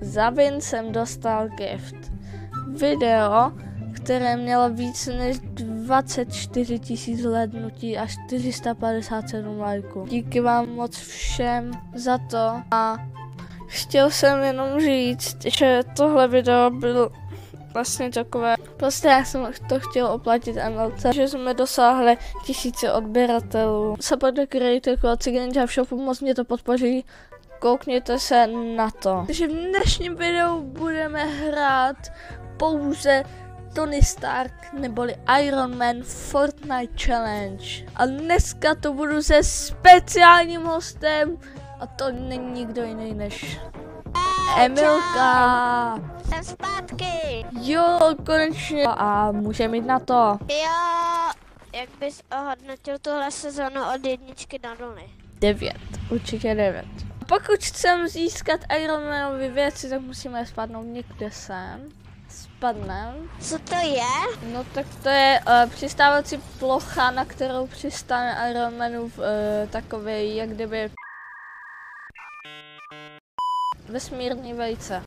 Za Vin jsem dostal gift. Video, které mělo více než 24 tisíc hlednutí a 457 lajků. Díky vám moc všem za to a chtěl jsem jenom říct, že tohle video bylo vlastně takové, prostě já jsem to chtěl oplatit MLC, že jsme dosáhli tisíce odběratelů. Support the creator, Ninja v shopu moc mě to podpoří, koukněte se na to. Takže v dnešním videu budeme hrát pouze Tony Stark neboli Iron Man Fortnite Challenge. A dneska to budu se speciálním hostem a to není nikdo jiný než Emilka. Jsem zpátky. Jo, konečně. A můžeme jít na to. Jo, jak bys ohodnotil tuhle sezonu od jedničky na nuly? 9. Určitě 9. Pokud chcem získat Iron Manovi věci, tak musíme spadnout někde sem. Spadnem. Co to je? No tak to je uh, přistávací plocha, na kterou přistane Iron Manův uh, takový, jak kdyby vesmírný vejce.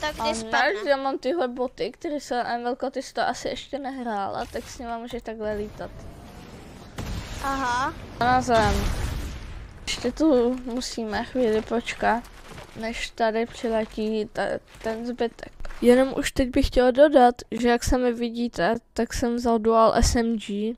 Tak kdy než spadne? já mám tyhle boty, které se Emelko, ty jsi to asi ještě nehrála, tak s nimi můžeš takhle lítat. Aha. Na zem. Ještě tu musíme chvíli počkat, než tady přiletí ta, ten zbytek. Jenom už teď bych chtěla dodat, že jak se mi vidíte, tak jsem vzal dual SMG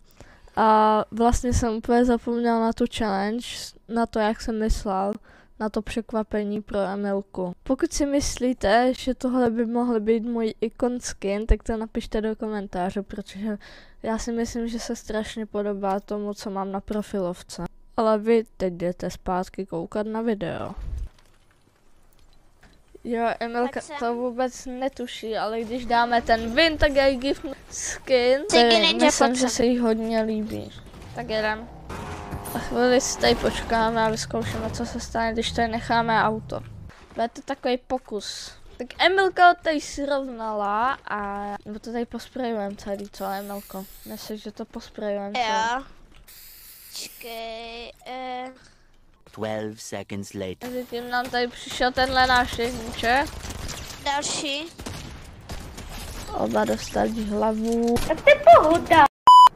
a vlastně jsem úplně zapomněl na tu challenge, na to, jak jsem myslel, na to překvapení pro Emilku. Pokud si myslíte, že tohle by mohl být můj ikon skin, tak to napište do komentářů, protože já si myslím, že se strašně podobá tomu, co mám na profilovce. Ale vy teď jdete zpátky koukat na video. Jo, Emilka jsem- to vůbec netuší, ale když dáme ten win, tak já jí gift skin, který myslím, že se jí hodně líbí. Tak jedem. A chvíli si tady počkáme a vyzkoušíme, co se stane, když tady necháme auto. Bude to takový pokus. Tak Emilka ho tady srovnala a... Nebo to tady posprejujeme celý, co Emilko? Myslím, že to posprejujeme celý. Jo. Čekej, eh, 12 seconds later. Mezi tím nám tady přišel tenhle náš jedniček. další. Oba dostali hlavu. Tak to je pohoda.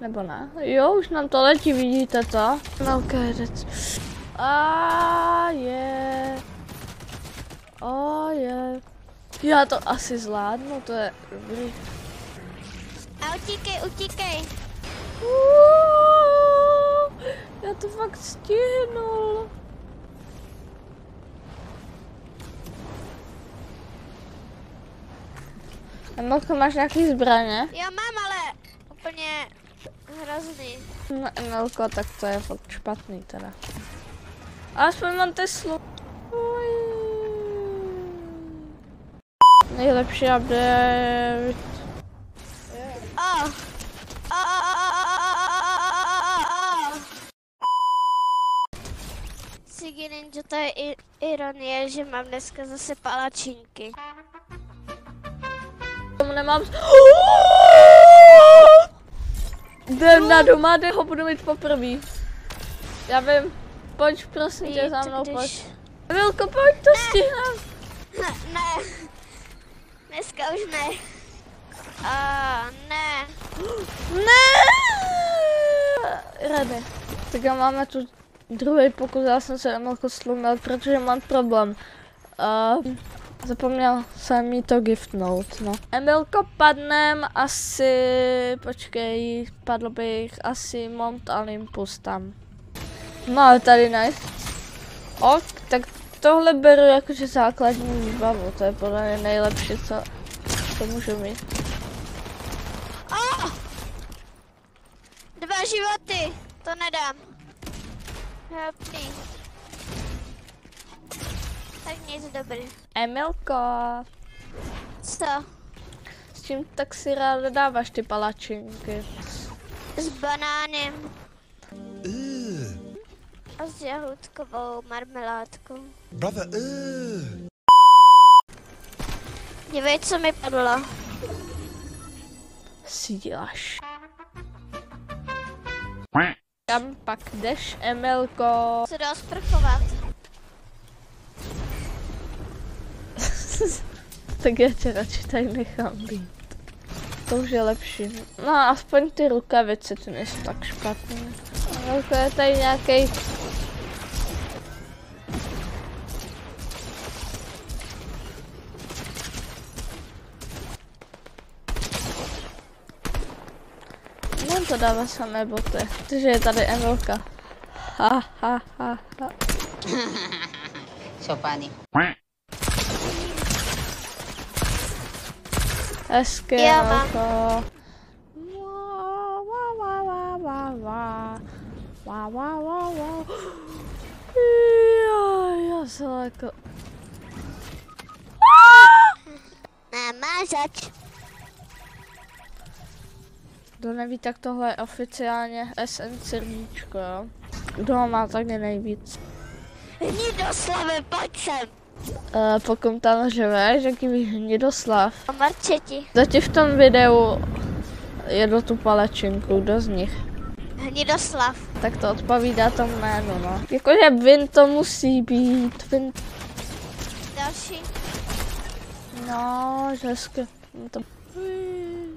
Nebo ne? Jo, už nám to letí, vidíte to? Velké řec. A je. A je. Já to asi zvládnu, to je dobrý. A utíkej, utíkej. Uuu, Já to fakt stihnul. Emilko, máš nějaký zbraně? Jo, mám, ale úplně hrozný. No, Emilko, tak to je fakt špatný teda. Aspoň mám Teslu. Nejlepší update. Oh. Oh, oh, oh, oh, oh, oh, oh, oh. Sigi Ninja, to je ironie, že mám dneska zase palačinky. Tomu nemám... Jdem na doma, kde ho budu mít poprvé. Já vím. Pojď prosím tě za mnou, pojď. Vilko, pojď, to stihnem. Ne, ne. Dneska už ne. A ne. Ne! Rady. Tak a máme tu druhý pokus, já jsem se Emilko slumil, protože mám problém. Uh, zapomněl jsem mi to giftnout, no. Emilko padnem asi, počkej, padl bych asi Mount Olympus tam. No ale tady ne. Ok, tak tohle beru jakože základní výbavu, to je podle mě nejlepší, co, co můžu mít. Oh! Dva životy. To nedám. Hopný. Tak nic dobrý. Emilko, Co? s čím tak si ráda dáváš ty palačinky? S banánem. A s jahůdkovou marmeládkou. Brother, ugh. Dívej, co mi padlo. Si děláš. Kam pak jdeš, Emilko? Se dá sprchovat. tak já tě radši tady nechám být. To už je lepší. No aspoň ty rukavice, ty nejsou tak špatné. No, to je tady nějaký Nám to dává samé boty. Takže je tady Emilka. Ha, ha, ha, ha. So funny. Hezké auto. Já, se jako... Nemá zač. Kdo neví, tak tohle je oficiálně SN srdíčko, jo. Kdo ho má, tak je nejvíc. Nidoslave, pojď sem! Uh, pokud tam živeš, jaký hnidoslav. Marčeti. Zatím v tom videu jedu tu palečinku, kdo z nich? Hnidoslav. Tak to odpovídá tomu jménu, no. Jakože Vin to musí být, Vin, Další. no, že hezky. No to...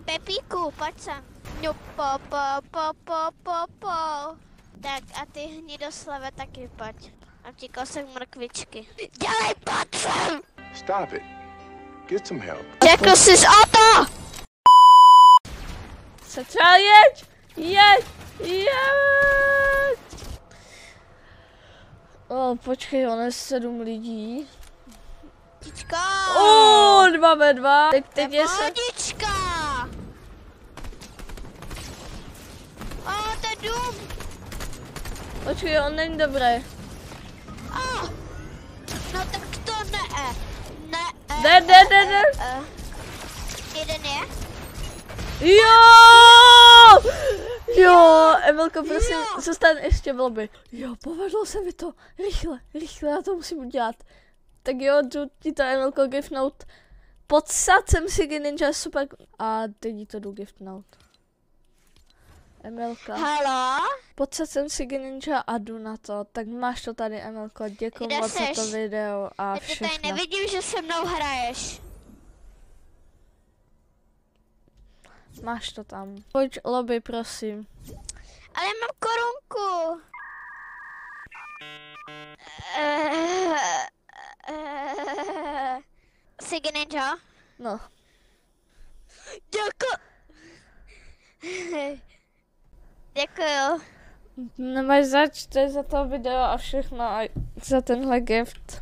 Pepíku, pojď sem. No, po, po, po, po, po, po. Tak a ty hnidoslave taky pojď. A ti kousek mrkvičky. Dělej, sem. Stop it. Get some help. Řekl jsi z auto! Se třeba jeď, jeď, jeď. O, počkej, ono je sedm lidí. Tičko! O, dva ve dva. Teď, teď je se... O, to je dům! Počkej, on není dobrý. Eh, Jde, jde, jde, jde. eh. Jeden je? Jo! Jo, Emilko, prosím, Jo. zůstaň ještě v lobby. Jo, povedlo se mi to. Rychle, rychle, já to musím udělat. Tak jo, jdu ti to Emilko giftnout. Podsad jsem si Ninja super. A teď jí to jdu giftnout. Emilka, Halo? podsad jsem si Ninja a jdu na to. Tak máš to tady, Emilko, děkuji Kde moc za to seš? video a Já tě tady všechno. nevidím, že se mnou hraješ. Máš to tam. Pojď lobby, prosím. Ale mám korunku. Eh, Sigi Ninja? No, Děkuji. Děkuju. Nemáš zač, to je za to video a všechno a za tenhle gift.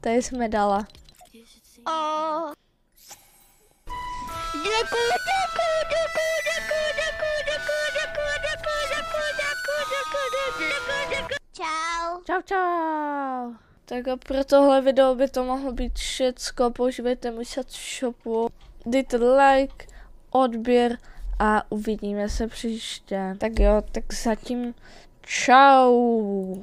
Tady jsme dala. O. Děkuju, děkuju, děkuju, děkuju, děkuju, děkuju, děkuju, děkuju, děkuju, děkuju, děkuju, děkuju, děkuju. Čau. Čau, čau. Tak a pro tohle video by to mohlo být všecko. Používejte můj v shopu. Dejte like, odběr a uvidíme se příště. Tak jo, tak zatím čau.